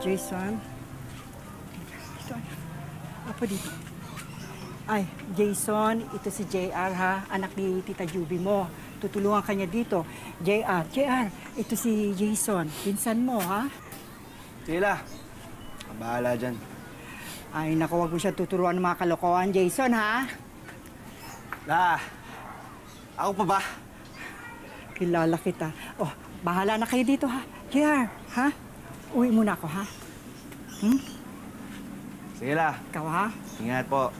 Jason. Apa dito? Ay, Jason, ito si JR ha, anak ni Tita Juby mo. Tutulungan kanya dito. JR, JR, ito si Jason, pinsan mo ha. Sila. Bahala dyan. Ay, naku, wag mo siya tuturuan ng mga kalokohan, Jason ha. La, ako pa ba? Kilala kita. Oh, bahala na kayo dito ha. JR, ha? Uwi muna ako ha. Hmm? Sige la. Ikaw ha? Ingat po.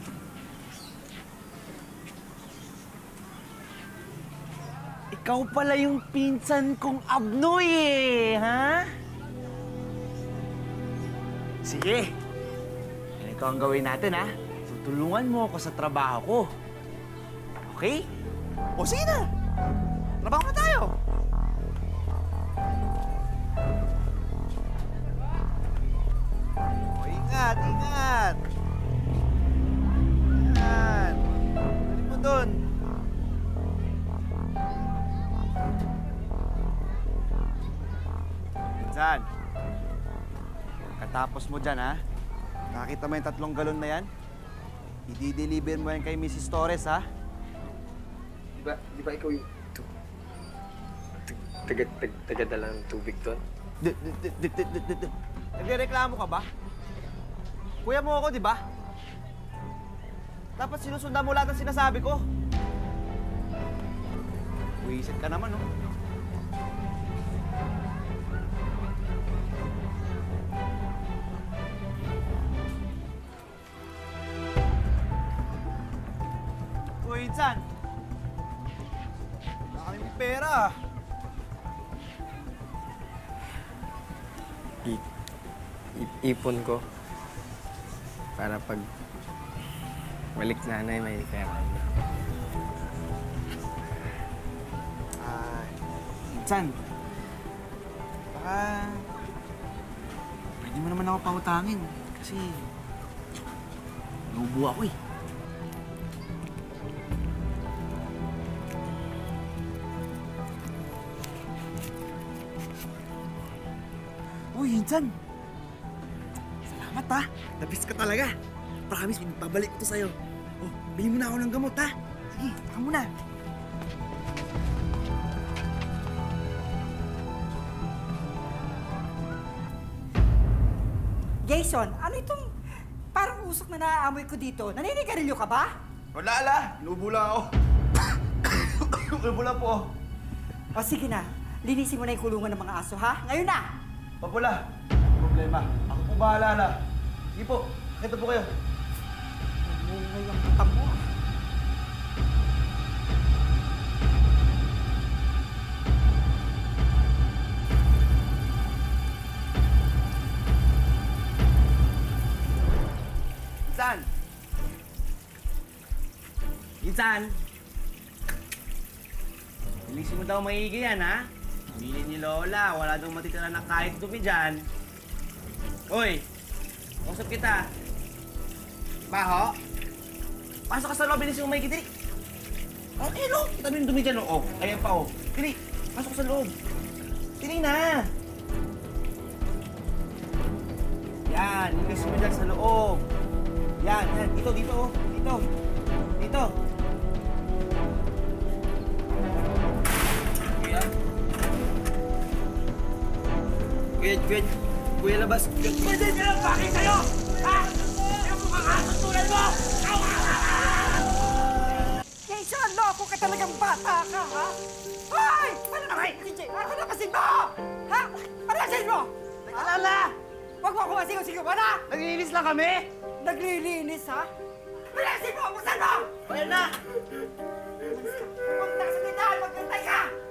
Ikaw pala yung pinsan kong Abnoy eh, ha? Sige. Ganito ang gawin natin, ha? Tutulungan mo ako sa trabaho ko. Okay? O sige na. Trabaho na tayo. Katapos mo dyan, ha? Nakita mo yung tatlong galon na yan? I-deliver mo yan kay Mrs. Torres, ha? Di ba, di ba ikaw yung... tu- tu- Taga, taga, taga ng tubig doon? Nagrereklamo ka ba? Kuya mo ako, di ba? Dapat sinusundan mo lahat ng sinasabi ko. Wisit ka naman, oh. Uy, Insan! Wala kami pera. I, i- ipon ko. Para pag balik nanay, may pera. Ah, Insan. Baka... Pwede mo naman ako pautangin. Kasi... Nubo ako eh. Uy, Insan. Salamat ha. The best ka talaga. Promise, babalik ko to sa'yo. Oh, bili mo na ako ng gamot ha. Sige, saka muna. Jason, ano itong parang usok na naaamoy ko dito? Naninigarilyo ka ba? Wala, ala. Inubo lang ako. Inubo lang po. O sige na, linisin mo na yung kulungan ng mga aso, ha? Ngayon na! Papula, problema. Ako po bahala na. Sige po, kito po kayo. Umungay ang mata mo. ah. Insan! Insan! Bilisin mo daw maigi yan, ha? Aminin ni Lola, wala daw matitira na kahit dumi dyan. Uy! Usap kita. Baho? Pasok ka sa loob, bilisin mo maigi, dili. Oh, eh, no. Kita mo yung dumi dyan, oh. Ayan pa, oh. Dili, pasok sa loob. Dili na. Yan, bilisin mo dyan sa loob. Yan, yan. Dito, dito, oh. Dito. Dito. Kuya, kuya. Kuya, labas. Kuya, Pwede ka lang bakit sa'yo! Ha? Yung mukhang aso tulad mo! Jason, loko ka talagang bata ka, ha? Hoy! Ano na kayo? DJ, ano na kasi mo? Ha? Ano na mo? Alala! Huwag mo ako masigaw-sigaw, wala! Naglilinis lang kami! Naglilinis, ha? Bilisin mo! Buksan mo! Ayan na! Huwag na sa tindahan! Magkantay ka! Ano?